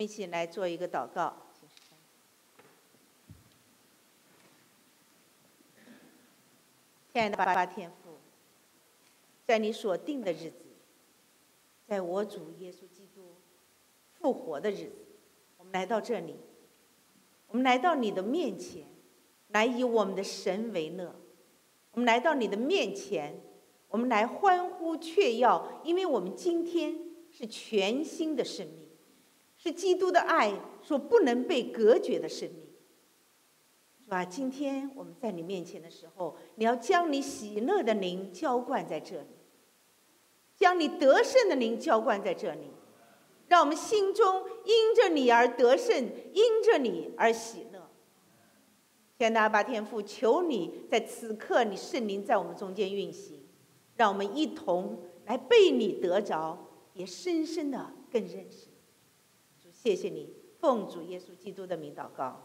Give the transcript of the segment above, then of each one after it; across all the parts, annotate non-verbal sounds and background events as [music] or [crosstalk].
一起来做一个祷告。亲爱的爸爸天父，在你所定的日子，在我主耶稣基督复活的日子，我们来到这里，我们来到你的面前，来以我们的神为乐。我们来到你的面前，我们来欢呼雀跃，因为我们今天是全新的生命，是基督的爱所不能被隔绝的生命。是吧？今天我们在你面前的时候，你要将你喜乐的灵浇灌在这里，将你得胜的灵浇灌在这里，让我们心中因着你而得胜，因着你而喜乐。天的阿爸天父，求你在此刻，你圣灵在我们中间运行，让我们一同来被你得着，也深深的更认识。谢谢你，奉主耶稣基督的名祷告，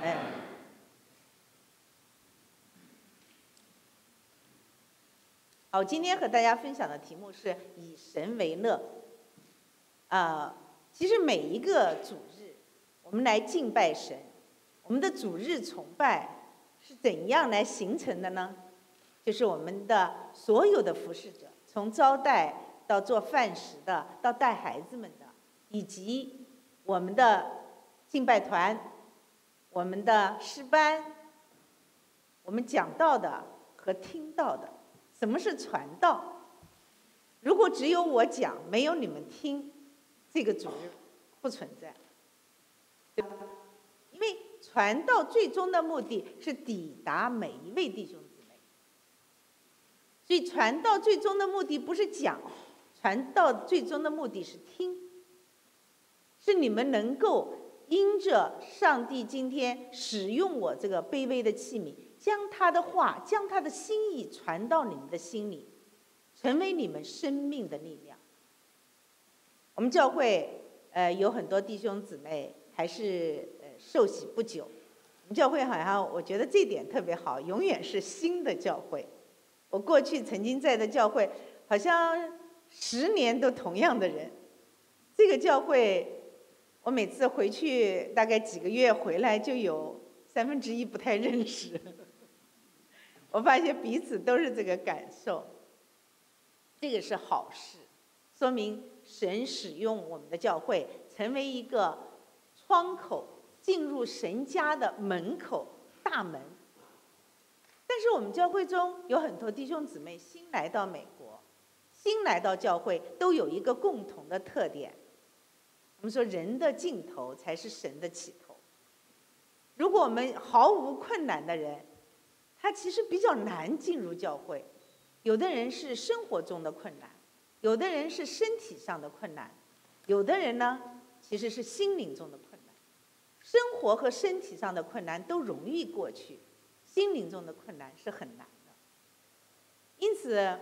哎。好，今天和大家分享的题目是以神为乐。啊，其实每一个主日，我们来敬拜神，我们的主日崇拜是怎样来形成的呢？就是我们的所有的服侍者，从招待到做饭食的，到带孩子们的，以及我们的敬拜团、我们的诗班、我们讲到的和听到的。什么是传道？如果只有我讲，没有你们听，这个主日不存在，因为传道最终的目的是抵达每一位弟兄姊妹，所以传道最终的目的不是讲，传道最终的目的是听，是你们能够因着上帝今天使用我这个卑微的器皿。将他的话，将他的心意传到你们的心里，成为你们生命的力量。我们教会呃有很多弟兄姊妹还是呃受洗不久，我们教会好像我觉得这点特别好，永远是新的教会。我过去曾经在的教会，好像十年都同样的人。这个教会，我每次回去大概几个月回来，就有三分之一不太认识。[laughs] 我发现彼此都是这个感受，这个是好事，说明神使用我们的教会成为一个窗口，进入神家的门口大门。但是我们教会中有很多弟兄姊妹新来到美国，新来到教会都有一个共同的特点，我们说人的尽头才是神的起头。如果我们毫无困难的人。他其实比较难进入教会，有的人是生活中的困难，有的人是身体上的困难，有的人呢其实是心灵中的困难。生活和身体上的困难都容易过去，心灵中的困难是很难的。因此，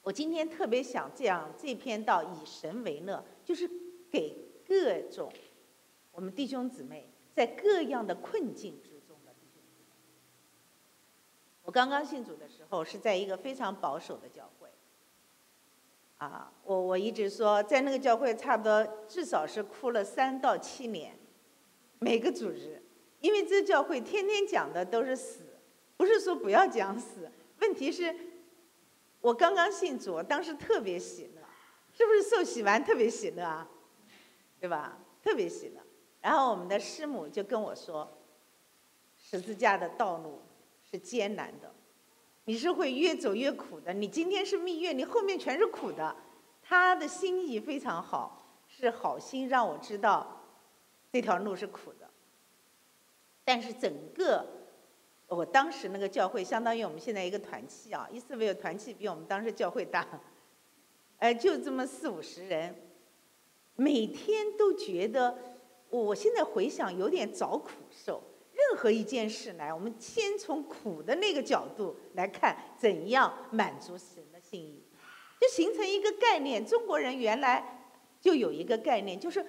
我今天特别想这样这篇道以神为乐，就是给各种我们弟兄姊妹在各样的困境之中的弟兄们。我刚刚信主的时候是在一个非常保守的教会，啊，我我一直说在那个教会差不多至少是哭了三到七年，每个主日，因为这教会天天讲的都是死，不是说不要讲死，问题是，我刚刚信主，当时特别喜乐，是不是受洗完特别喜乐啊？对吧？特别喜乐，然后我们的师母就跟我说，十字架的道路。是艰难的，你是会越走越苦的。你今天是蜜月，你后面全是苦的。他的心意非常好，是好心让我知道这条路是苦的。但是整个我当时那个教会，相当于我们现在一个团契啊，伊斯维尔团契比我们当时教会大，哎，就这么四五十人，每天都觉得，我现在回想有点找苦受。任何一件事来，我们先从苦的那个角度来看，怎样满足神的心意，就形成一个概念。中国人原来就有一个概念，就是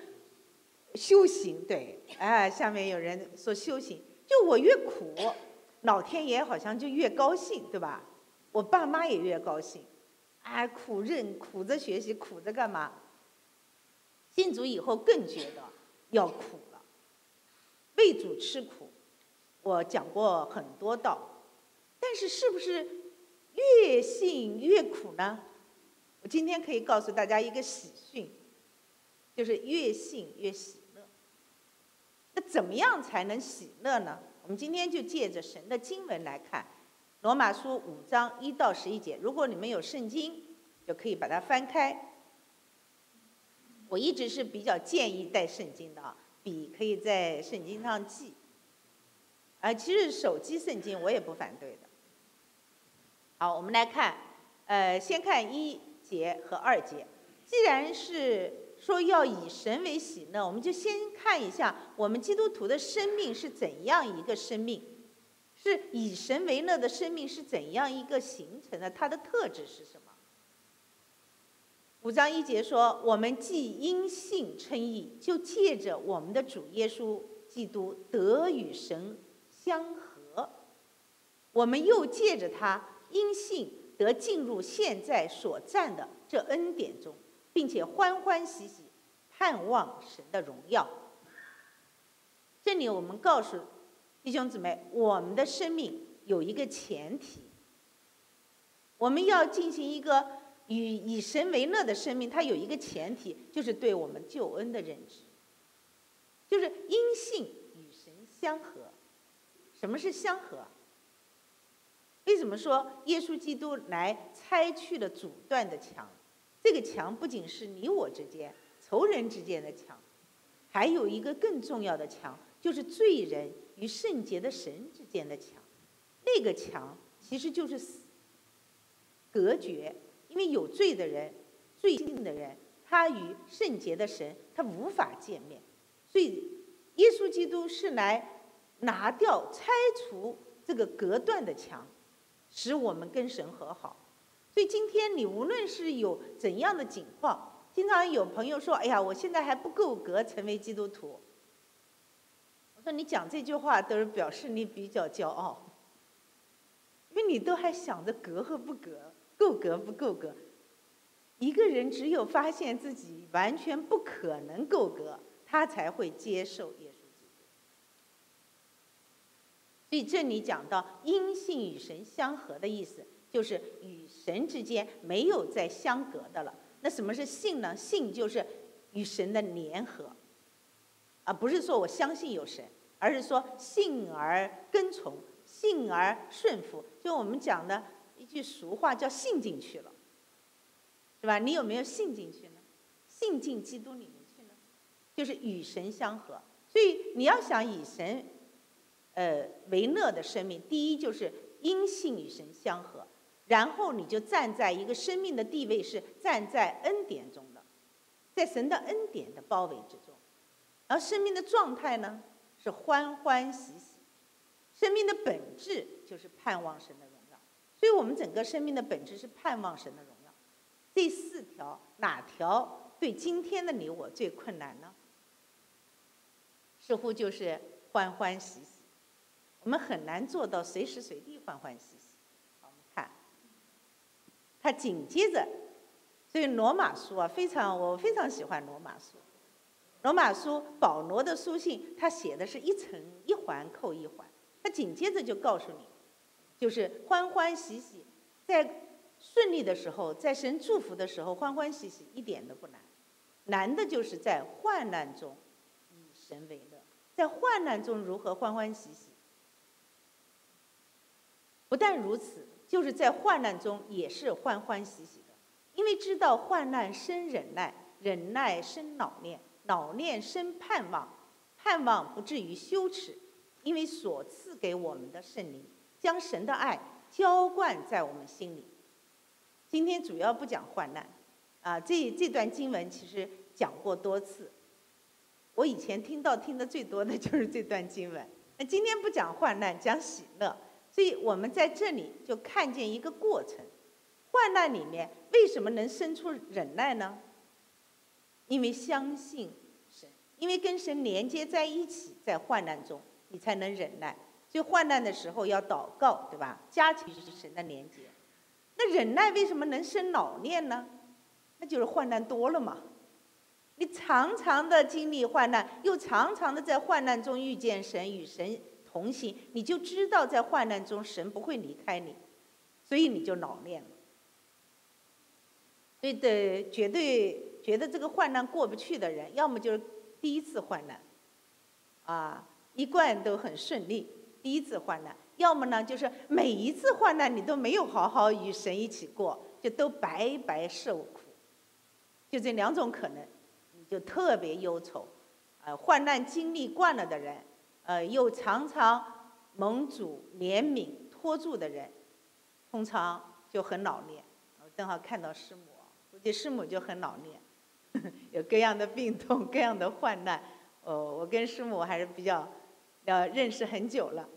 修行。对，哎，下面有人说修行，就我越苦，老天爷好像就越高兴，对吧？我爸妈也越高兴，哎，苦认苦着学习，苦着干嘛？信主以后更觉得要苦了，为主吃苦。我讲过很多道，但是是不是越信越苦呢？我今天可以告诉大家一个喜讯，就是越信越喜乐。那怎么样才能喜乐呢？我们今天就借着神的经文来看，《罗马书》五章一到十一节。如果你们有圣经，就可以把它翻开。我一直是比较建议带圣经的啊，笔可以在圣经上记。啊，其实手机圣经我也不反对的。好，我们来看，呃，先看一。节和二节，既然是说要以神为喜乐，我们就先看一下我们基督徒的生命是怎样一个生命，是以神为乐的生命是怎样一个形成的，它的特质是什么？五章一节说，我们既因信称义，就借着我们的主耶稣基督得与神相合，我们又借着他因信。得进入现在所占的这恩典中，并且欢欢喜喜盼望神的荣耀。这里我们告诉弟兄姊妹，我们的生命有一个前提，我们要进行一个与以神为乐的生命，它有一个前提，就是对我们救恩的认知，就是因信与神相合。什么是相合？为什么说耶稣基督来拆去了阻断的墙？这个墙不仅是你我之间、仇人之间的墙，还有一个更重要的墙，就是罪人与圣洁的神之间的墙。那个墙其实就是，隔绝，因为有罪的人、罪性的人，他与圣洁的神他无法见面。所以，耶稣基督是来拿掉、拆除这个隔断的墙。使我们跟神和好，所以今天你无论是有怎样的境况，经常有朋友说：“哎呀，我现在还不够格成为基督徒。”我说：“你讲这句话都是表示你比较骄傲，因为你都还想着格和不格，够格不够格。一个人只有发现自己完全不可能够格，他才会接受耶稣基督。”所以这里讲到因信与神相合的意思，就是与神之间没有再相隔的了。那什么是信呢？信就是与神的联合，而，不是说我相信有神，而是说信而跟从，信而顺服。就我们讲的一句俗话，叫信进去了，是吧？你有没有信进去呢？信进基督里面去呢？就是与神相合。所以你要想以神。呃，为乐的生命，第一就是因信与神相合，然后你就站在一个生命的地位是站在恩典中的，在神的恩典的包围之中，而生命的状态呢是欢欢喜喜，生命的本质就是盼望神的，所以我们整个生命的本质是盼望神的荣耀。这四条哪条对今天的你我最困难呢？似乎就是欢欢喜喜。我们很难做到随时随地欢欢喜喜。我们看，他紧接着，所以罗马书啊，非常我非常喜欢罗马书。罗马书保罗的书信，他写的是一层一环扣一环。他紧接着就告诉你，就是欢欢喜喜，在顺利的时候，在神祝福的时候欢欢喜喜一点都不难，难的就是在患难中以神为乐，在患难中如何欢欢喜喜。不但如此，就是在患难中也是欢欢喜喜的，因为知道患难生忍耐，忍耐生老练，老练生盼望，盼望不至于羞耻，因为所赐给我们的圣灵将神的爱浇灌在我们心里。今天主要不讲患难，啊，这这段经文其实讲过多次，我以前听到听的最多的就是这段经文。那今天不讲患难，讲喜乐。所以我们在这里就看见一个过程，患难里面为什么能生出忍耐呢？因为相信神，因为跟神连接在一起，在患难中你才能忍耐。所以患难的时候要祷告，对吧？加强神的连接。那忍耐为什么能生老练呢？那就是患难多了嘛。你常常的经历患难，又常常的在患难中遇见神，与神同行，你就知道在患难中神不会离开你，所以你就老练了。对的，绝对觉得这个患难过不去的人，要么就是第一次患难，啊，一贯都很顺利，第一次患难；要么呢，就是每一次患难你都没有好好与神一起过，就都白白受苦，就这两种可能。就特别忧愁，呃，患难经历惯了的人，呃，又常常蒙主怜悯托住的人，通常就很老练。我正好看到师母，估计师母就很老练，[laughs] 有各样的病痛，各样的患难。哦，我跟师母还是比较要认识很久了，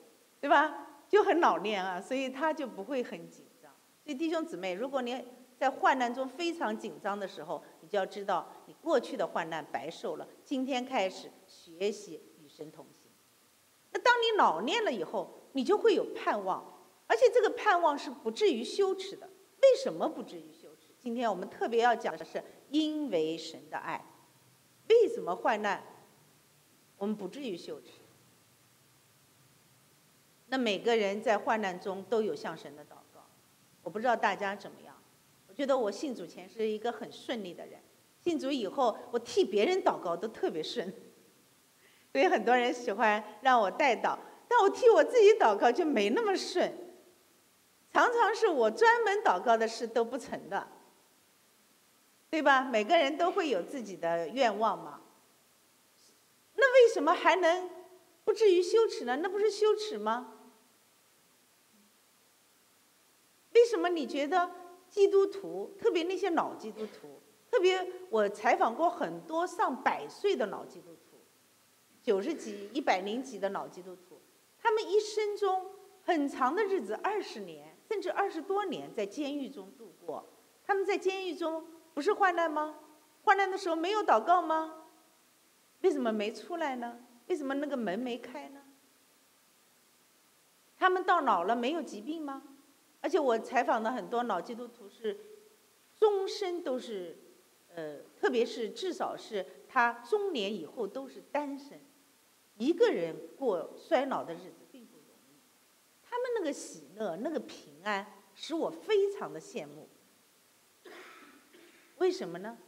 对吧？就很老练啊，所以他就不会很紧张。所以弟兄姊妹，如果你在患难中非常紧张的时候，你就要知道，你过去的患难白受了。今天开始学习与神同行。那当你老练了以后，你就会有盼望，而且这个盼望是不至于羞耻的。为什么不至于羞耻？今天我们特别要讲的是，因为神的爱。为什么患难我们不至于羞耻？那每个人在患难中都有向神的祷告，我不知道大家怎么样。我觉得我信主前是一个很顺利的人，信主以后我替别人祷告都特别顺，所以很多人喜欢让我代祷，但我替我自己祷告就没那么顺，常常是我专门祷告的事都不成的，对吧？每个人都会有自己的愿望嘛，那为什么还能不至于羞耻呢？那不是羞耻吗？为什么你觉得？基督徒，特别那些老基督徒，特别我采访过很多上百岁的老基督徒，九十几、一百零几的老基督徒，他们一生中很长的日子，二十年甚至二十多年在监狱中度过。他们在监狱中不是患难吗？患难的时候没有祷告吗？为什么没出来呢？为什么那个门没开呢？他们到老了没有疾病吗？而且我采访的很多老基督徒是终身都是，呃，特别是至少是他中年以后都是单身，一个人过衰老的日子并不容易。他们那个喜乐、那个平安，使我非常的羡慕。为什么呢？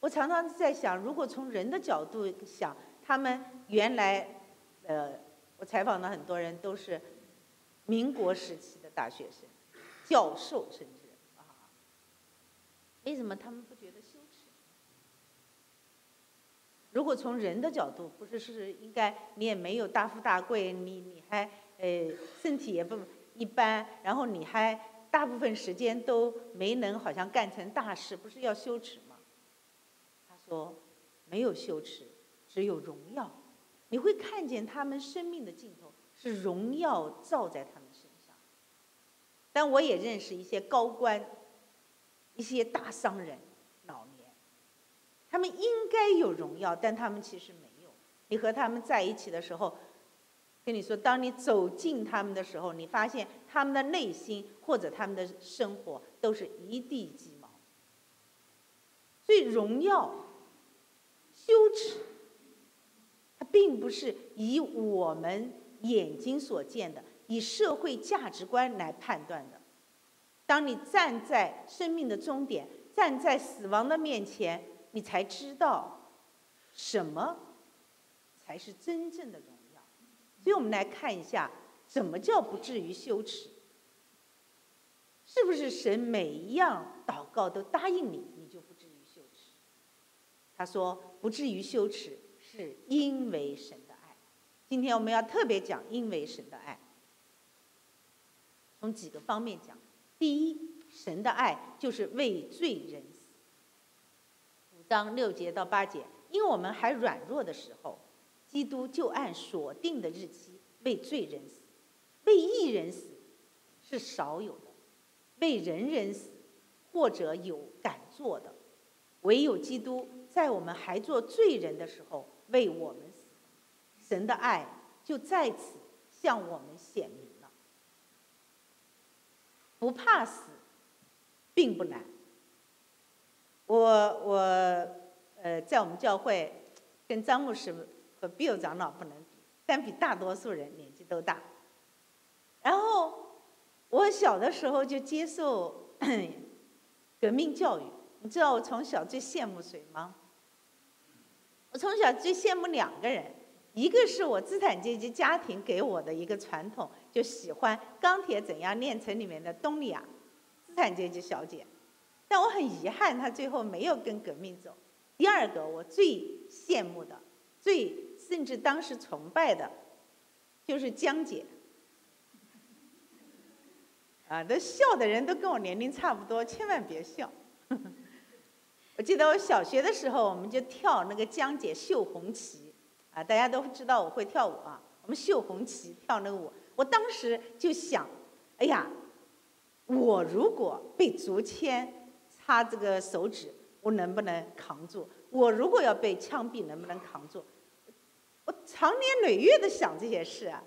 我常常在想，如果从人的角度想，他们原来，呃，我采访的很多人都是。民国时期的大学生，教授甚至啊，为什么他们不觉得羞耻？如果从人的角度，不是是应该你也没有大富大贵，你你还呃身体也不一般，然后你还大部分时间都没能好像干成大事，不是要羞耻吗？他说没有羞耻，只有荣耀。你会看见他们生命的尽头。是荣耀照在他们，但我也认识一些高官，一些大商人，老年，他们应该有荣耀，但他们其实没有。你和他们在一起的时候，跟你说，当你走近他们的时候，你发现他们的内心或者他们的生活都是一地鸡毛。所以荣耀、羞耻，它并不是以我们。眼睛所见的，以社会价值观来判断的。当你站在生命的终点，站在死亡的面前，你才知道什么才是真正的荣耀。所以我们来看一下，怎么叫不至于羞耻？是不是神每一样祷告都答应你，你就不至于羞耻？他说不至于羞耻，是因为神的爱。今天我们要特别讲，因为神的爱，从几个方面讲。第一，神的爱就是为罪人死。五章六节到八节，因为我们还软弱的时候，基督就按所定的日期为罪人死。为一人死是少有的，为人人死或者有敢做的，唯有基督在我们还做罪人的时候为我们死。神的爱就在此向我们显明。不怕死，并不难。我我呃在我们教会，跟张牧师和 Bill 长老不能比，但比大多数人年纪都大。然后我小的时候就接受 [coughs] 革命教育，你知道我从小最羡慕谁吗？我从小最羡慕两个人，一个是我资产阶级家庭给我的一个传统，就喜欢《钢铁怎样炼成》里面的东丽亚，资产阶级小姐。但我很遗憾，她最后没有跟革命走。第二个，我最羡慕的、最甚至当时崇拜的，就是江姐。啊，都笑的人都跟我年龄差不多，千万别笑。[laughs] 我记得我小学的时候，我们就跳那个江姐绣红旗，啊，大家都知道我会跳舞啊。我们绣红旗跳那个舞，我当时就想，哎呀，我如果被竹签插这个手指，我能不能扛住？我如果要被枪毙，能不能扛住？我长年累月的想这些事啊，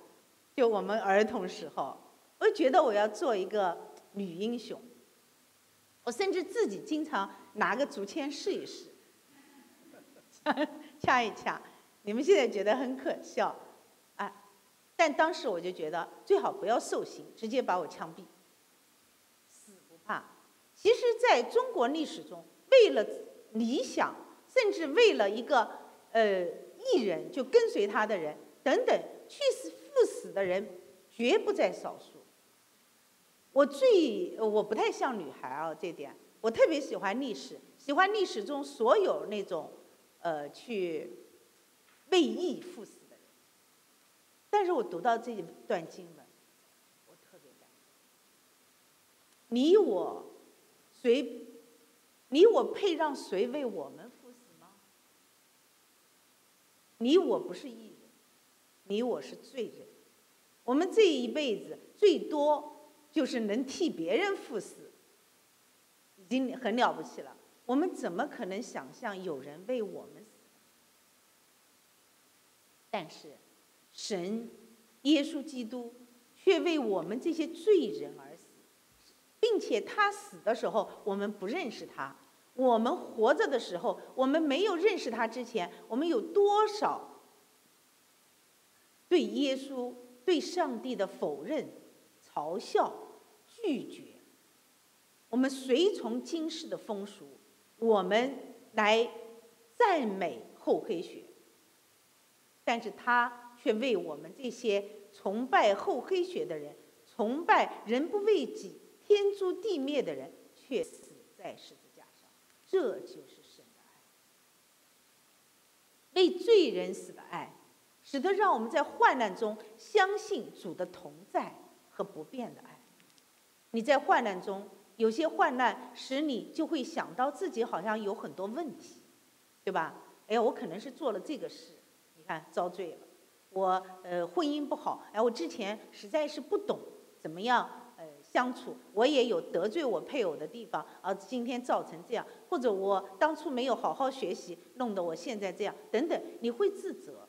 就我们儿童时候，我觉得我要做一个女英雄。我甚至自己经常拿个竹签试一试，[laughs] 掐一掐。你们现在觉得很可笑，但当时我就觉得最好不要受刑，直接把我枪毙，死不怕。其实，在中国历史中，为了理想，甚至为了一个呃艺人，就跟随他的人等等，去死赴死的人绝不在少数。我最我不太像女孩啊，这点我特别喜欢历史，喜欢历史中所有那种，呃，去为义赴死。但是我读到这一段经文，我特别感动。你我，谁？你我配让谁为我们赴死吗？你我不是义人，你我是罪人。我们这一辈子最多。就是能替别人赴死，已经很了不起了。我们怎么可能想象有人为我们死？但是，神耶稣基督却为我们这些罪人而死，并且他死的时候，我们不认识他；我们活着的时候，我们没有认识他之前，我们有多少对耶稣、对上帝的否认？嘲笑、拒绝，我们随从今世的风俗，我们来赞美厚黑学。但是他却为我们这些崇拜厚黑学的人，崇拜人不为己、天诛地灭的人，却死在十字架上。这就是神的爱，为罪人死的爱，使得让我们在患难中相信主的同在。和不变的爱，你在患难中，有些患难使你就会想到自己好像有很多问题，对吧？哎呀，我可能是做了这个事，你看遭罪了。我呃婚姻不好，哎，我之前实在是不懂怎么样呃相处，我也有得罪我配偶的地方，而今天造成这样，或者我当初没有好好学习，弄得我现在这样，等等，你会自责。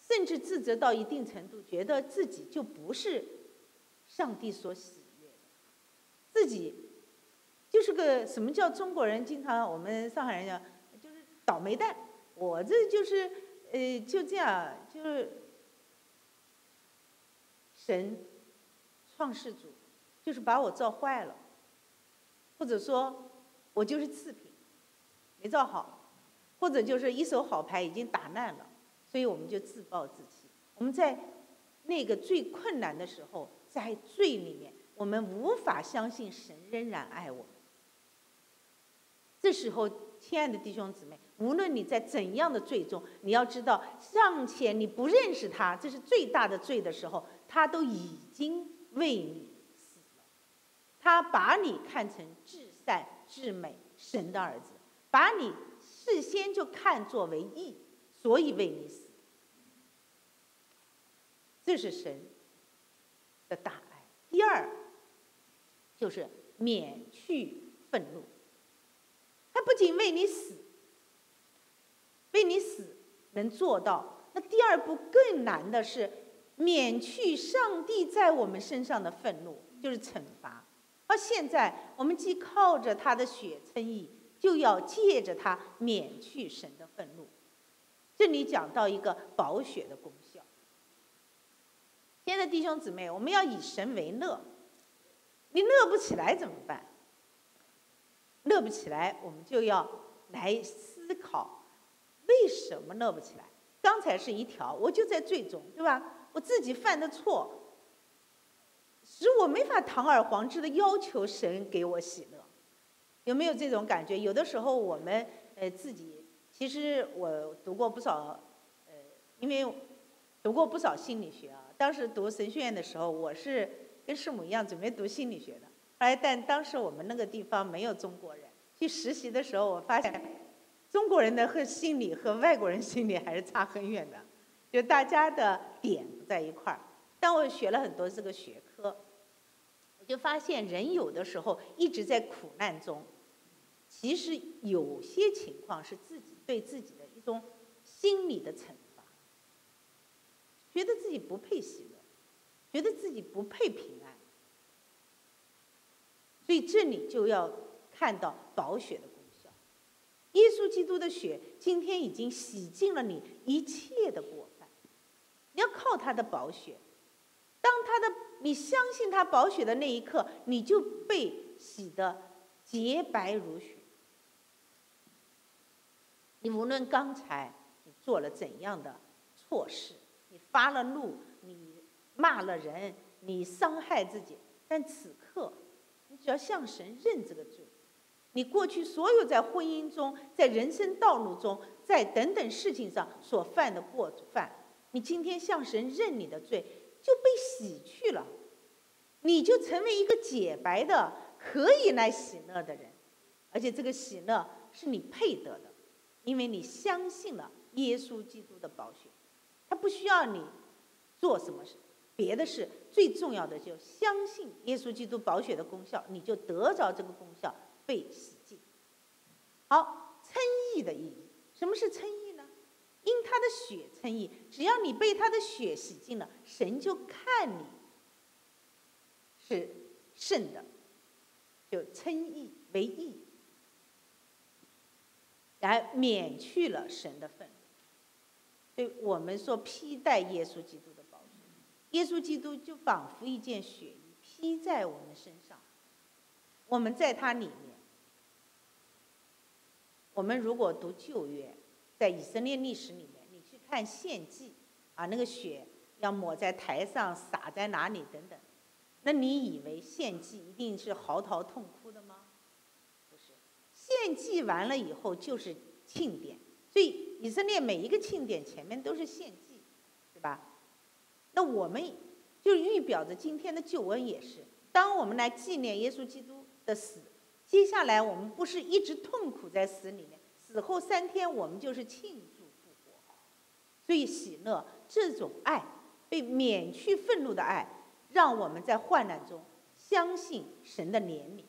甚至自责到一定程度，觉得自己就不是上帝所喜悦的，自己就是个什么叫中国人？经常我们上海人讲，就是倒霉蛋。我这就是呃，就这样，就是神创世主，就是把我造坏了，或者说，我就是次品，没造好，或者就是一手好牌已经打烂了。所以我们就自暴自弃。我们在那个最困难的时候，在罪里面，我们无法相信神仍然爱我们。这时候，亲爱的弟兄姊妹，无论你在怎样的罪中，你要知道，尚且你不认识他，这是最大的罪的时候，他都已经为你死。他把你看成至善至美神的儿子，把你事先就看作为义。所以为你死，这是神的大爱。第二，就是免去愤怒。他不仅为你死，为你死能做到，那第二步更难的是免去上帝在我们身上的愤怒，就是惩罚。而现在，我们既靠着他的血称义，就要借着他免去神的愤怒。这里讲到一个保血的功效。亲爱的弟兄姊妹，我们要以神为乐。你乐不起来怎么办？乐不起来，我们就要来思考，为什么乐不起来？刚才是一条，我就在最终，对吧？我自己犯的错，使我没法堂而皇之的要求神给我喜乐。有没有这种感觉？有的时候我们呃自己，其实我读过不少，呃，因为读过不少心理学啊。当时读神学院的时候，我是跟师母一样准备读心理学的。哎，但当时我们那个地方没有中国人。去实习的时候，我发现中国人的和心理和外国人心理还是差很远的，就大家的点不在一块儿。但我学了很多这个学科，我就发现人有的时候一直在苦难中，其实有些情况是自己对自己的一种心理的惩罚，觉得自己不配喜乐，觉得自己不配平。所以这里就要看到宝血的功效。耶稣基督的血今天已经洗净了你一切的过犯。你要靠他的宝血，当他的你相信他宝血的那一刻，你就被洗的洁白如雪。你无论刚才你做了怎样的错事，你发了怒，你骂了人，你伤害自己，但此。只要向神认这个罪，你过去所有在婚姻中、在人生道路中、在等等事情上所犯的过犯，你今天向神认你的罪，就被洗去了，你就成为一个洁白的、可以来喜乐的人，而且这个喜乐是你配得的，因为你相信了耶稣基督的宝血，他不需要你做什么事。别的事，最重要的就相信耶稣基督宝血的功效，你就得着这个功效，被洗净。好，称义的意义，什么是称义呢？因他的血称义，只要你被他的血洗净了，神就看你是圣的，就称义为义，来免去了神的愤怒。所以我们说披戴耶稣基督的。耶稣基督就仿佛一件血衣披在我们身上，我们在他里面。我们如果读旧约，在以色列历史里面，你去看献祭啊，那个血要抹在台上，洒在哪里等等，那你以为献祭一定是嚎啕痛哭的吗？不是，献祭完了以后就是庆典，所以以色列每一个庆典前面都是献祭，那我们就预表着今天的救恩也是。当我们来纪念耶稣基督的死，接下来我们不是一直痛苦在死里面，死后三天我们就是庆祝复活。所以喜乐这种爱，被免去愤怒的爱，让我们在患难中相信神的怜悯，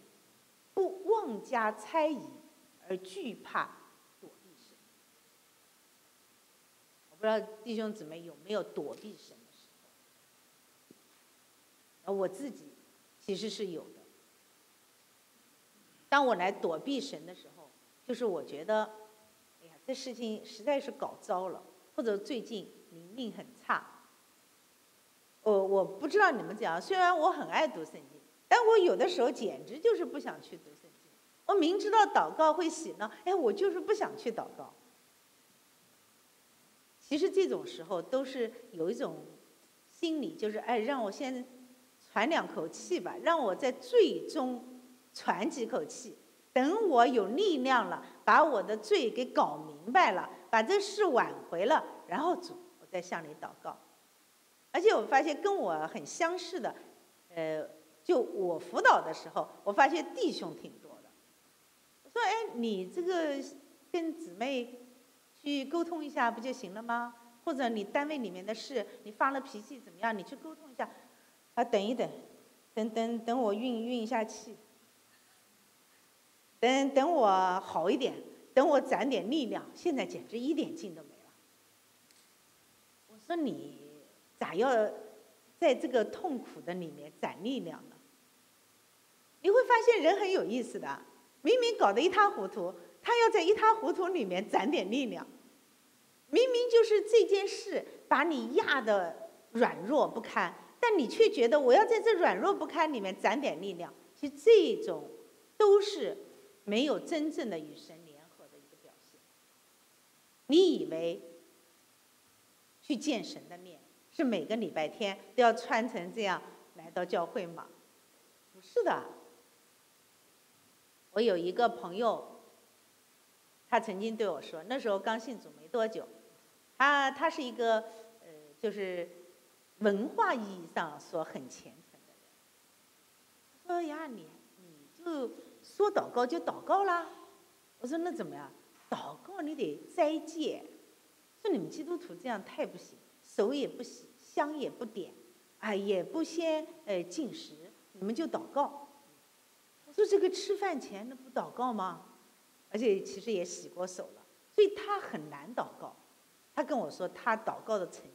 不妄加猜疑而惧怕躲避神。我不知道弟兄姊妹有没有躲避神？呃，我自己其实是有的。当我来躲避神的时候，就是我觉得，哎呀，这事情实在是搞糟了，或者最近灵命很差。我我不知道你们怎样，虽然我很爱读圣经，但我有的时候简直就是不想去读圣经。我明知道祷告会喜呢，哎，我就是不想去祷告。其实这种时候都是有一种心理，就是哎，让我先。喘两口气吧，让我在最终喘几口气。等我有力量了，把我的罪给搞明白了，把这事挽回了，然后主，我再向你祷告。而且我发现跟我很相似的，呃，就我辅导的时候，我发现弟兄挺多的。我说：“哎，你这个跟姊妹去沟通一下不就行了吗？或者你单位里面的事，你发了脾气怎么样？你去沟通一下。”啊，等一等，等等等我运运一下气，等等我好一点，等我攒点力量，现在简直一点劲都没了。我说你咋要在这个痛苦的里面攒力量呢？你会发现人很有意思的，明明搞得一塌糊涂，他要在一塌糊涂里面攒点力量。明明就是这件事把你压得软弱不堪，但你却觉得我要在这软弱不堪里面攒点力量。其实这种都是没有真正的与神联合的一个表现。你以为去见神的面是每个礼拜天都要穿成这样来到教会吗？不是的。我有一个朋友，他曾经对我说，那时候刚信主没多久。他他是一个呃，就是文化意义上说很虔诚的人。说呀，你你就说祷告就祷告啦。我说那怎么样？祷告你得斋戒。说你们基督徒这样太不行，手也不洗，香也不点，啊，也不先呃进食，你们就祷告。说这个吃饭前那不祷告吗？而且其实也洗过手了，所以他很难祷告。他跟我说他祷告的程序，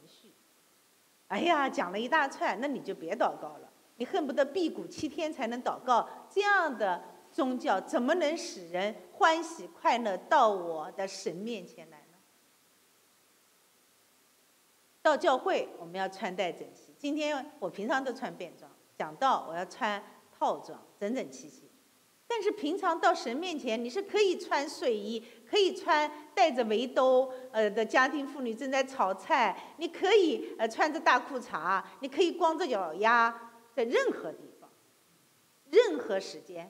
哎呀，讲了一大串，那你就别祷告了，你恨不得辟谷七天才能祷告，这样的宗教怎么能使人欢喜快乐到我的神面前来呢？到教会我们要穿戴整齐，今天我平常都穿便装，讲到我要穿套装，整整齐齐。但是平常到神面前，你是可以穿睡衣，可以穿带着围兜呃的家庭妇女正在炒菜，你可以呃穿着大裤衩，你可以光着脚丫在任何地方，任何时间，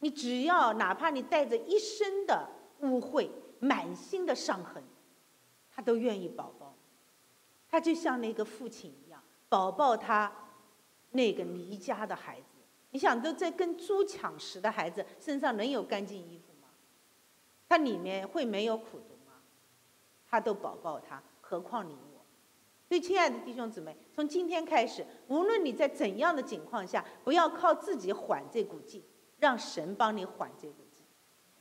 你只要哪怕你带着一身的污秽、满心的伤痕，他都愿意宝宝，他就像那个父亲一样，宝宝他那个离家的孩子。你想都在跟猪抢食的孩子身上能有干净衣服它？里面会没有苦毒吗？他都保抱他，何况你我？所以，亲爱的弟兄姊妹，从今天开始，无论你在怎样的情况下，不要靠自己缓这股劲，让神帮你缓这股劲；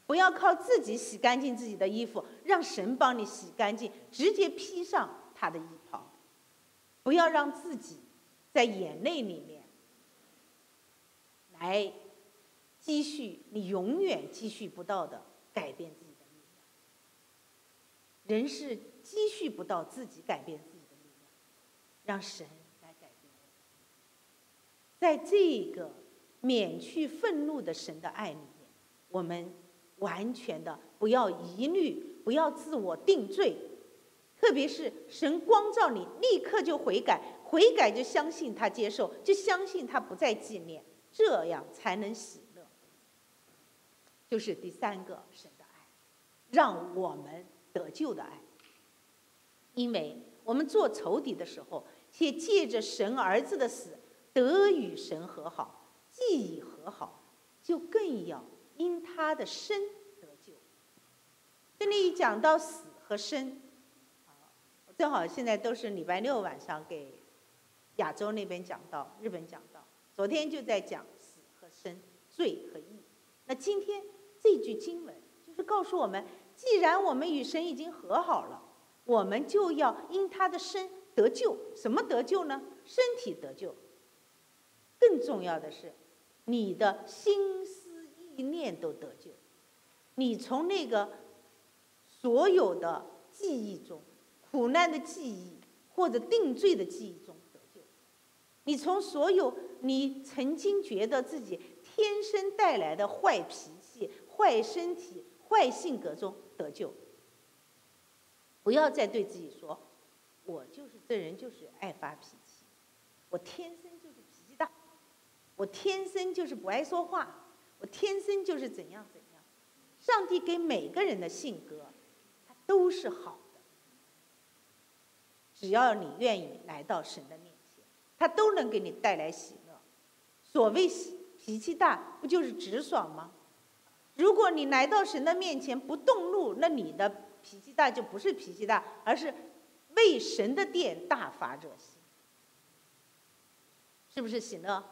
不要靠自己洗干净自己的衣服，让神帮你洗干净，直接披上他的衣袍；不要让自己在眼泪里面。来积蓄你永远积蓄不到的改变。人是积蓄不到自己改变自己的力量，让神来改变。在这个免去愤怒的神的爱里面，我们完全的不要疑虑，不要自我定罪。特别是神光照你，立刻就悔改，悔改就相信他接受，就相信他不再纪念。这样才能喜乐，就是第三个神的爱，让我们得救的爱。因为我们做仇敌的时候，且借着神儿子的死得与神和好，既已和好，就更要因他的生得救。这里讲到死和生，正好现在都是礼拜六晚上给亚洲那边讲到，日本讲到。昨天就在讲死和生、罪和义，那今天这句经文就是告诉我们：既然我们与神已经和好了，我们就要因他的身得救。什么得救呢？身体得救。更重要的是，你的心思意念都得救。你从那个所有的记忆中、苦难的记忆或者定罪的记忆中得救。你从所有。你曾经觉得自己天生带来的坏脾气、坏身体、坏性格中得救，不要再对自己说：“我就是这人，就是爱发脾气，我天生就是脾气大，我天生就是不爱说话，我天生就是怎样怎样。”上帝给每个人的性格，都是好的，只要你愿意来到神的面前，他都能给你带来喜乐。所谓喜脾气大，不就是直爽吗？如果你来到神的面前不动怒，那你的脾气大就不是脾气大，而是为神的殿大发热心，是不是喜乐？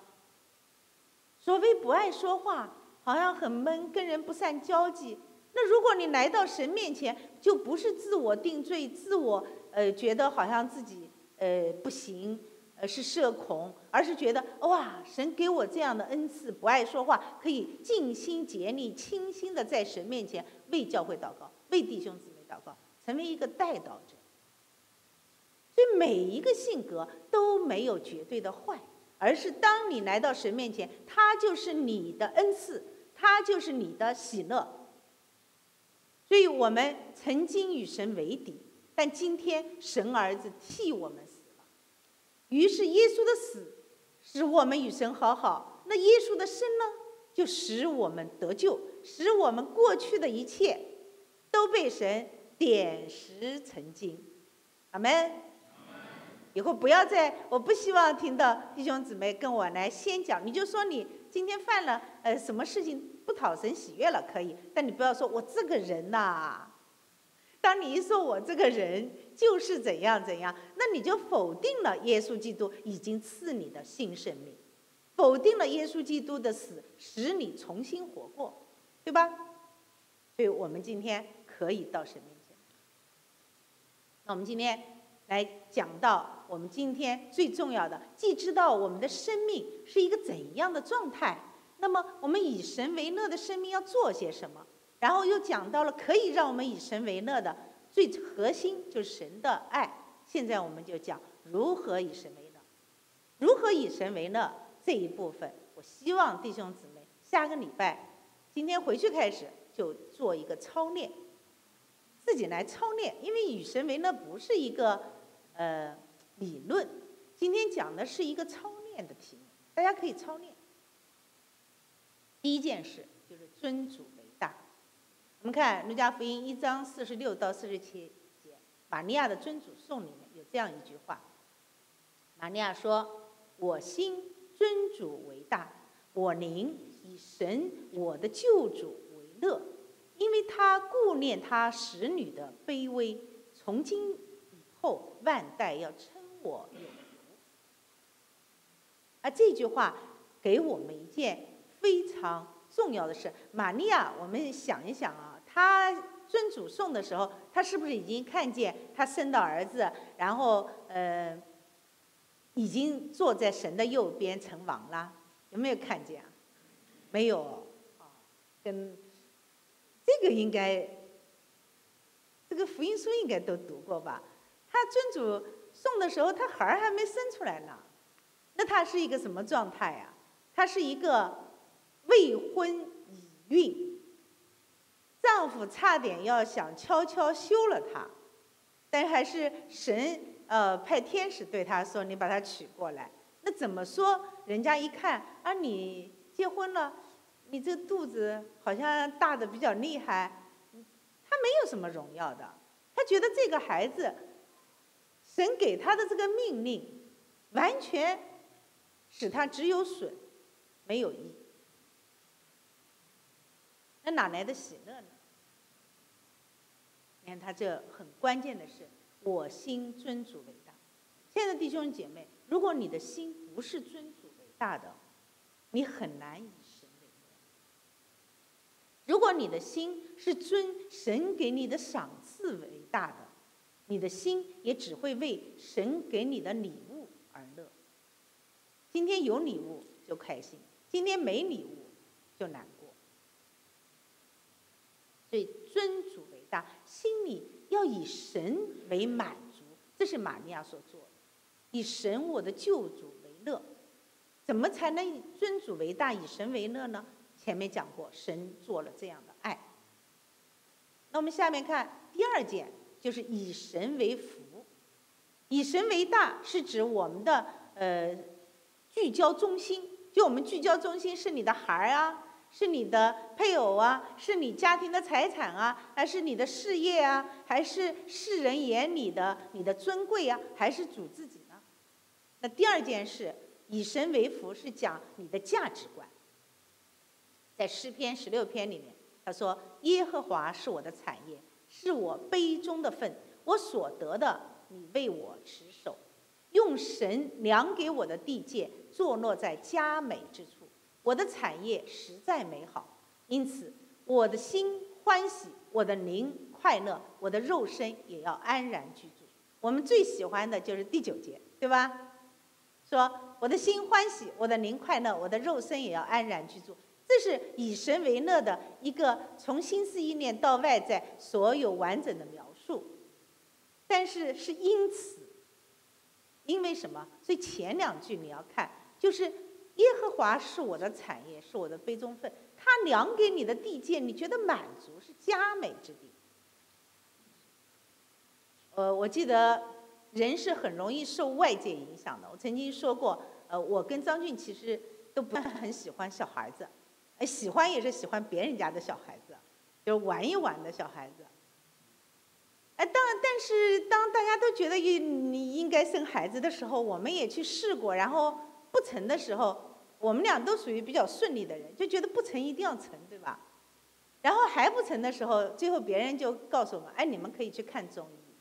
所谓不爱说话，好像很闷，跟人不善交际。那如果你来到神面前，就不是自我定罪，自我呃觉得好像自己呃不行。呃是社恐，而是觉得哇，神给我这样的恩赐，不爱说话，可以尽心竭力、倾心的在神面前为教会祷告，为弟兄姊妹祷告，成为一个带祷者。所以每一个性格都没有绝对的坏，而是当你来到神面前，他就是你的恩赐，他就是你的喜乐。所以我们曾经与神为敌，但今天神儿子替我们。于是耶稣的死使我们与神和好，那耶稣的生呢，就使我们得救，使我们过去的一切都被神点石成金。阿门。以后不要再，我不希望听到弟兄姊妹跟我来先讲，你就说你今天犯了呃什么事情不讨神喜悦了可以，但你不要说我这个人呐。当你一说我这个人就是怎样怎样，那你就否定了耶稣基督已经赐你的新生命，否定了耶稣基督的死使你重新活过，对吧？所以我们今天可以到神面前。那我们今天。来讲到我们今天最重要的，既知道我们的生命是一个怎样的状态，那么我们以神为乐的生命要做些什么？然后又讲到了可以让我们以神为乐的最核心就是神的爱。现在我们就讲如何以神为乐，如何以神为乐这一部分，我希望弟兄姊妹下个礼拜，今天回去开始就做一个操练，自己来操练，因为以神为乐不是一个。呃，理论，今天讲的是一个操练的题目，大家可以操练。第一件事就是尊主。我们看《路加福音》一章四十六到四十七节，玛利亚的尊主颂里面有这样一句话：玛利亚说：“我心尊主为大，我灵以神我的救主为乐，因为他顾念他使女的卑微，从今以。”后万代要称我有福，而这句话给我们一件非常重要的事。玛利亚，我们想一想啊，他尊主颂的时候，他是不是已经看见他生的儿子，然后呃，已经坐在神的右边成王了？有没有看见？没有，跟这个应该，这个福音书应该都读过吧？他尊主送的时候，他孩儿还没生出来呢，那他是一个什么状态呀？他是一个未婚已孕，丈夫差点要想悄悄休了她，但还是神呃派天使对他说：“你把她娶过来。”那怎么说？人家一看啊，你结婚了，你这肚子好像大的比较厉害，他没有什么荣耀的，他觉得这个孩子。神给他的这个命令，完全使他只有损，没有益。那哪来的喜乐呢？你看他这很关键的是，我心尊主为大。现在弟兄姐妹，如果你的心不是尊主为大的，你很难以神为乐。如果你的心是尊神给你的赏赐为大的。你的心也只会为神给你的礼物而乐。今天有礼物就开心，今天没礼物就难过。对尊主为大，心里要以神为满足，这是玛利亚所做的。以神我的救主为乐，怎么才能以尊主为大，以神为乐呢？前面讲过，神做了这样的爱。那我们下面看第二件。就是以神为福，以神为大，是指我们的呃聚焦中心。就我们聚焦中心是你的孩儿啊，是你的配偶啊，是你家庭的财产啊，还是你的事业啊，还是世人眼里的你的尊贵啊，还是主自己呢？那第二件事，以神为福是讲你的价值观。在诗篇十六篇里面，他说：“耶和华是我的产业。”是我杯中的份，我所得的，你为我持守，用神量给我的地界，坐落在佳美之处。我的产业实在美好，因此我的心欢喜，我的灵快乐，我的肉身也要安然居住。我们最喜欢的就是第九节，对吧？说我的心欢喜，我的灵快乐，我的肉身也要安然居住。这是以神为乐的一个从心思意念到外在所有完整的描述。但是是因此，因为什么？所以前两句你要看，就是耶和华是我的产业，是我的杯中分。他量给你的地界，你觉得满足是佳美之地。呃，我记得人是很容易受外界影响的。我曾经说过，呃，我跟张俊其实都不很喜欢小孩子，哎，喜欢也是喜欢别人家的小孩子，就是玩一玩的小孩子。哎，当但是当大家都觉得应你应该生孩子的时候，我们也去试过，然后不成的时候。我们俩都属于比较顺利的人，就觉得不成一定要成，对吧？然后还不成的时候，最后别人就告诉我们：“哎，你们可以去看中医，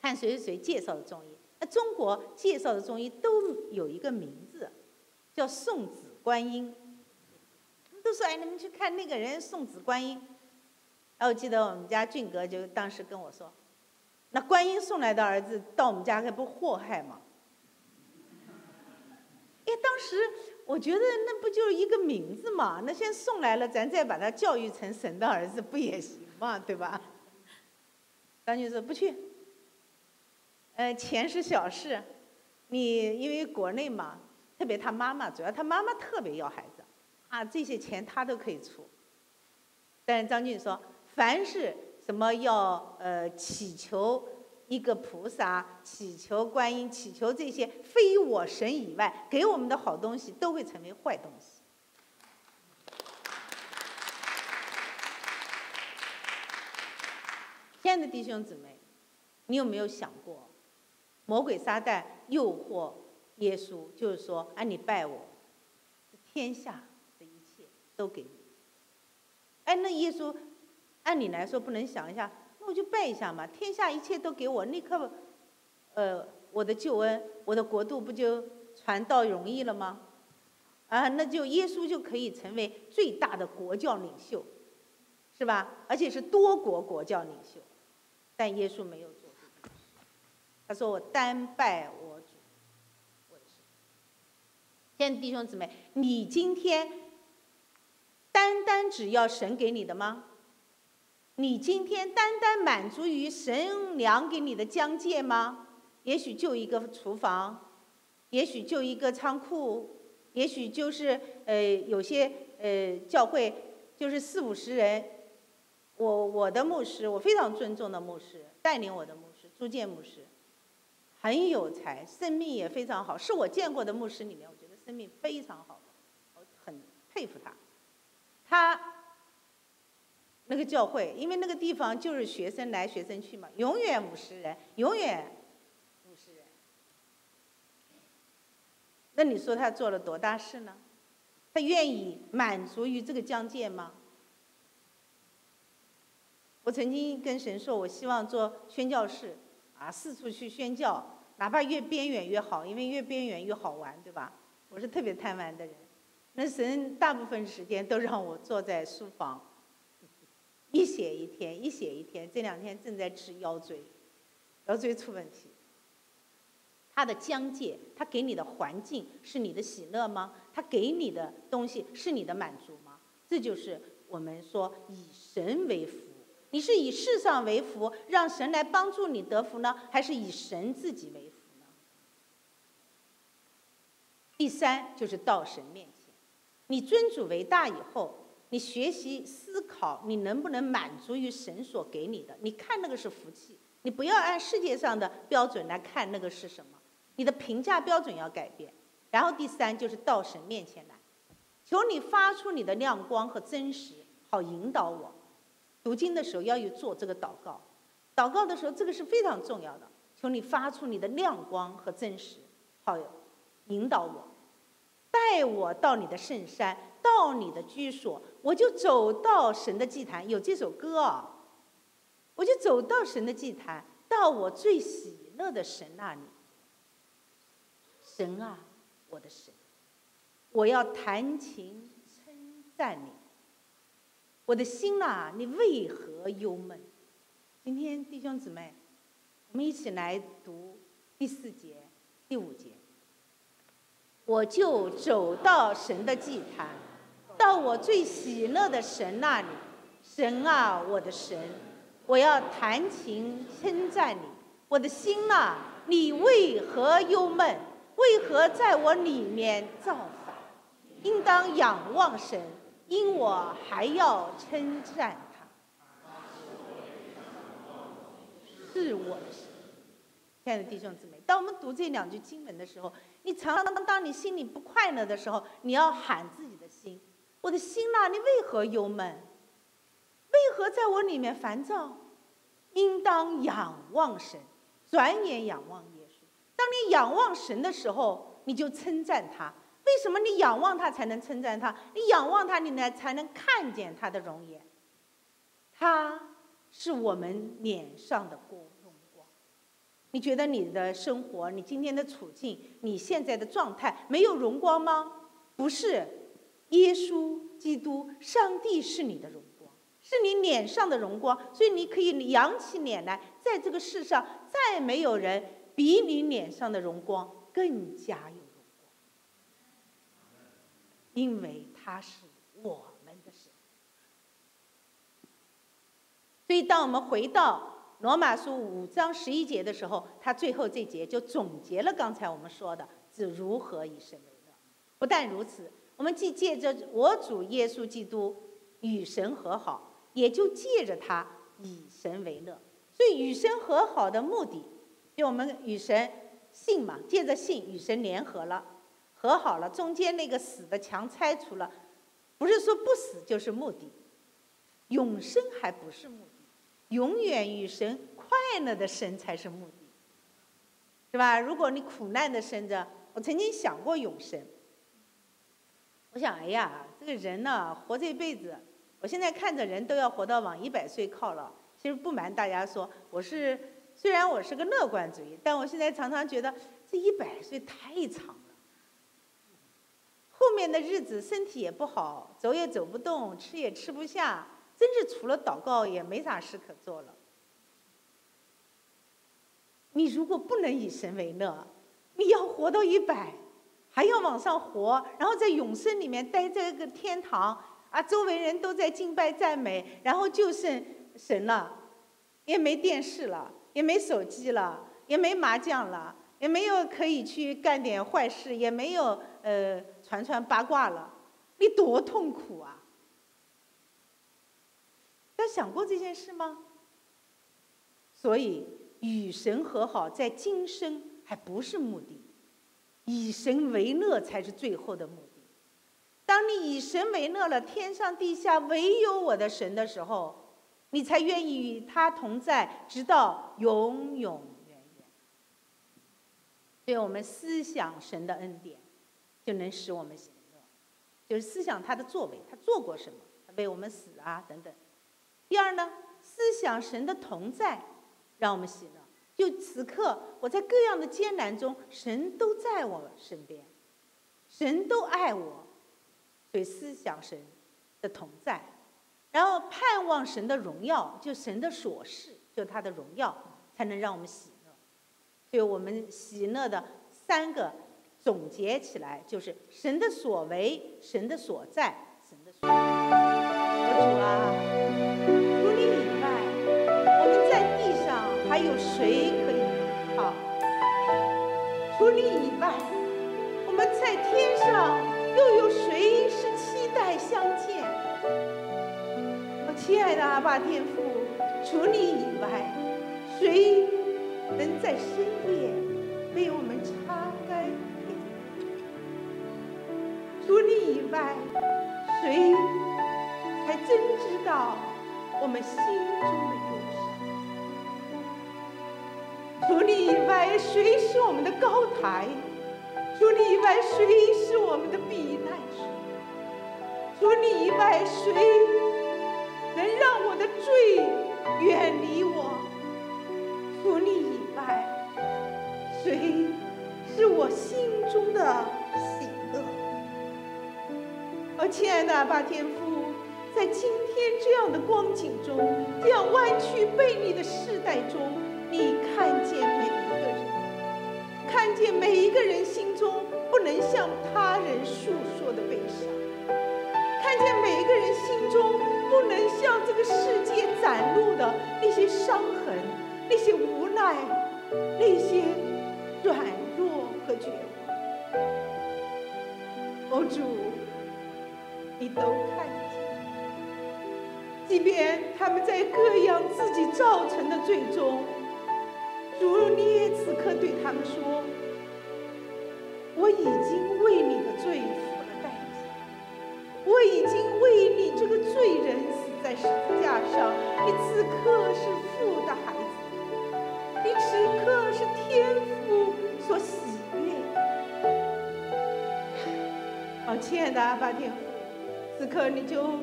看谁谁谁介绍的中医。那中国介绍的中医都有一个名字，叫送子观音。都说：哎，你们去看那个人送子观音。哎，我记得我们家俊哥就当时跟我说：那观音送来的儿子到我们家，那不祸害吗？”当时我觉得那不就是一个名字嘛？那先送来了，咱再把他教育成神的儿子不也行嘛？对吧？张女士不去。呃，钱是小事，你因为国内嘛，特别他妈妈，主要他妈妈特别要孩子，啊，这些钱他都可以出。但是张俊说，凡是什么要呃祈求。一个菩萨祈求观音，祈求这些非我神以外给我们的好东西，都会成为坏东西。亲爱的弟兄姊妹，你有没有想过，魔鬼撒旦诱惑耶稣，就是说，啊，你拜我，天下的一切都给你。哎，那耶稣，按理来说不能想一下。那我就拜一下嘛，天下一切都给我，立刻，呃，我的救恩，我的国度不就传道容易了吗？啊，那就耶稣就可以成为最大的国教领袖，是吧？而且是多国国教领袖，但耶稣没有做这个，他说我单拜我主，我的神。亲爱的弟兄姊妹，你今天单单只要神给你的吗？你今天单单满足于神粮给你的疆界吗？也许就一个厨房，也许就一个仓库，也许就是呃有些呃教会就是四五十人。我我的牧师，我非常尊重的牧师，带领我的牧师朱建牧师，很有才，生命也非常好，是我见过的牧师里面，我觉得生命非常好，我很佩服他，他。那个教会，因为那个地方就是学生来学生去嘛，永远五十人，永远五十人。那你说他做了多大事呢？他愿意满足于这个疆界吗？我曾经跟神说，我希望做宣教士，啊，四处去宣教，哪怕越边远越好，因为越边远越好玩，对吧？我是特别贪玩的人。那神大部分时间都让我坐在书房。一写一天，一写一天。这两天正在治腰椎，腰椎出问题。他的疆界，他给你的环境是你的喜乐吗？他给你的东西是你的满足吗？这就是我们说以神为福。你是以世上为福，让神来帮助你得福呢，还是以神自己为福呢？第三就是到神面前，你尊主为大以后。你学习思考，你能不能满足于神所给你的？你看那个是福气，你不要按世界上的标准来看那个是什么。你的评价标准要改变。然后第三就是到神面前来，求你发出你的亮光和真实，好引导我。读经的时候要有做这个祷告，祷告的时候这个是非常重要的。求你发出你的亮光和真实，好引导我，带我到你的圣山，到你的居所。我就走到神的祭坛，有这首歌啊，我就走到神的祭坛，到我最喜乐的神那里。神啊，我的神，我要弹琴称赞你。我的心啊，你为何忧闷？今天弟兄姊妹，我们一起来读第四节、第五节。我就走到神的祭坛，到我最喜乐的神那里。神啊，我的神，我要弹琴称赞你。我的心呐，你为何忧闷？为何在我里面造反？应当仰望神，因我还要称赞他。是我的神。亲爱的弟兄姊妹，当我们读这两句经文的时候，你常常当你心里不快乐的时候，你要喊自己的心：我的心呐，你为何忧闷？为何在我里面烦躁？应当仰望神，转眼仰望耶稣。当你仰望神的时候，你就称赞他。为什么你仰望他才能称赞他？你仰望他，你呢才能看见他的容颜。他是我们脸上的光。你觉得你的生活、你今天的处境、你现在的状态没有荣光吗？不是，耶稣基督、上帝是你的荣光，是你脸上的荣光，所以你可以扬起脸来，在这个世上再没有人比你脸上的荣光更加有荣光，因为他是我们的神。所以，当我们回到。罗马书五章十一节的时候，他最后这节就总结了刚才我们说的是如何以神为乐。不但如此，我们既借着我主耶稣基督与神和好，也就借着他以神为乐。所以与神和好的目的，就我们与神信嘛，借着信与神联合了，和好了，中间那个死的墙拆除了，不是说不死就是目的，永生还不是目的。永远与神快乐的生才是目的，是吧？如果你苦难的生着，我曾经想过永生。我想，哎呀，这个人呢，活这一辈子，我现在看着人都要活到往一百岁靠了。其实不瞒大家说，我是虽然我是个乐观主义，但我现在常常觉得这一百岁太长了。后面的日子身体也不好，走也走不动，吃也吃不下。真是除了祷告也没啥事可做了。你如果不能以神为乐，你要活到一百，还要往上活，然后在永生里面待在一个天堂啊，周围人都在敬拜赞美，然后就剩神了，也没电视了，也没手机了，也没麻将了，也没有可以去干点坏事，也没有呃传传八卦了，你多痛苦啊！他想过这件事吗？所以与神和好，在今生还不是目的，以神为乐才是最后的目的。当你以神为乐了，天上地下唯有我的神的时候，你才愿意与他同在，直到永永远远。所以我们思想神的恩典，就能使我们喜乐，就是思想他的作为，他做过什么，为我们死啊等等。第二呢，思想神的同在，让我们喜乐。就此刻，我在各样的艰难中，神都在我身边，神都爱我，所以思想神的同在，然后盼望神的荣耀，就神的所事，就他的荣耀，才能让我们喜乐。所以我们喜乐的三个总结起来，就是神的所为，神的所在，神的所。我主啊。谁可以依靠？除你以外，我们在天上又有谁是期待相见？我亲爱的阿爸天父，除你以外，谁能在深夜为我们擦干眼？除你以外，谁才真知道我们心中的？除你以外，谁是我们的高台？除你以外，谁是我们的避难所？除你以外，谁能让我的罪远离我？除你以外，谁是我心中的喜乐？而亲爱的阿爸天父，在今天这样的光景中，这样弯曲背逆的世代中。你看见每一个人，看见每一个人心中不能向他人诉说的悲伤，看见每一个人心中不能向这个世界展露的那些伤痕、那些无奈、那些软弱和绝望。哦，主，你都看见，即便他们在各样自己造成的罪中，主，你也此刻对他们说。我已经为你的罪付了代价，我已经为你这个罪人死在十字架上。你此刻是父的孩子，你此刻是天父所喜悦的。好，亲爱的阿爸天父，此刻你就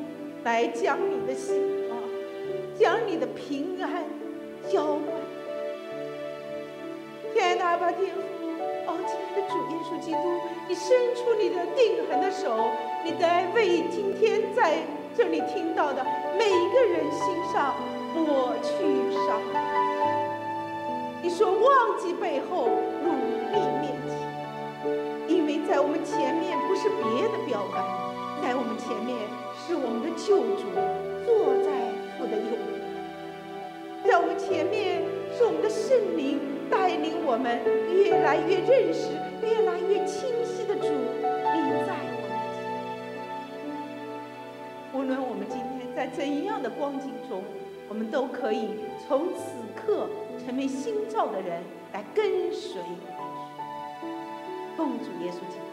来将你的喜乐，将你的平安交换。亲爱的阿爸天父。主耶稣基督，你伸出你的定恒的手，你在为今天在这里听到的每一个人心上抹去伤你说忘记背后，努力面前，因为在我们前面不是别的标杆，在我们前面是我们的救主坐在父的右边，在我们前面是我们的圣灵带领我们越来越认识。越来越清晰的主，你在我面前。无论我们今天在怎样的光景中，我们都可以从此刻成为新造的人，来跟随奉主耶稣基督。